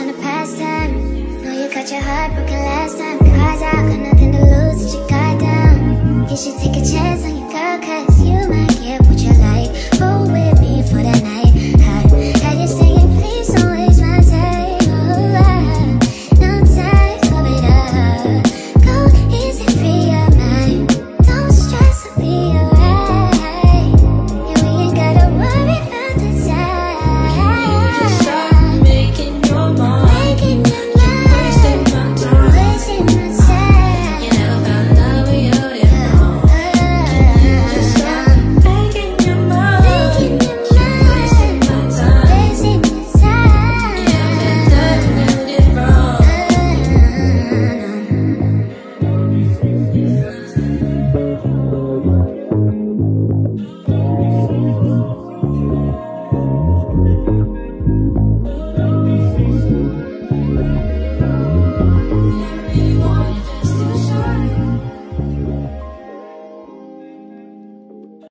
trying to pass time. Know you got your heart broken last time. Cause I got nothing to lose, that you got down. You should take a chance on